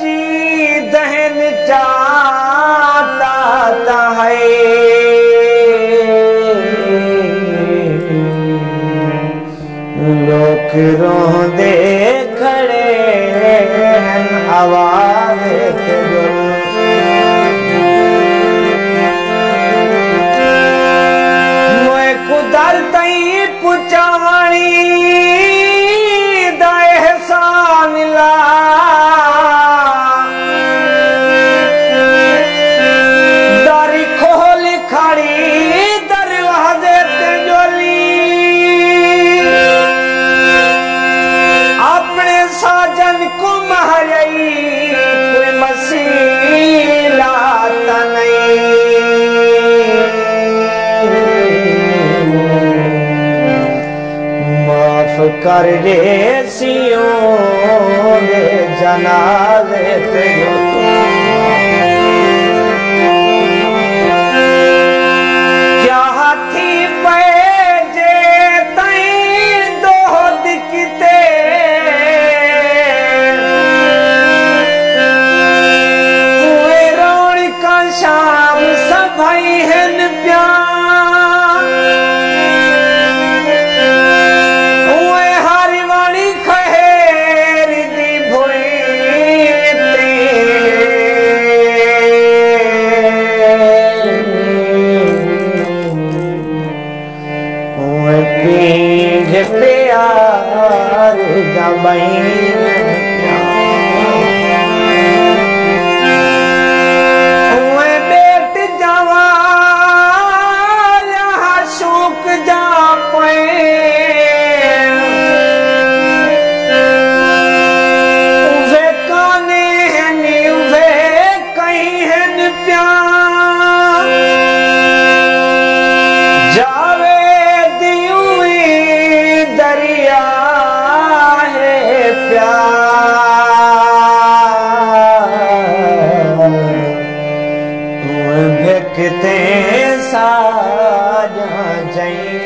दी दहन चादा लॉक ਮੈਂ आवाज़ु ताईं पुछा कर दे सियों दे जनाजे ते जो से जमई। ते सई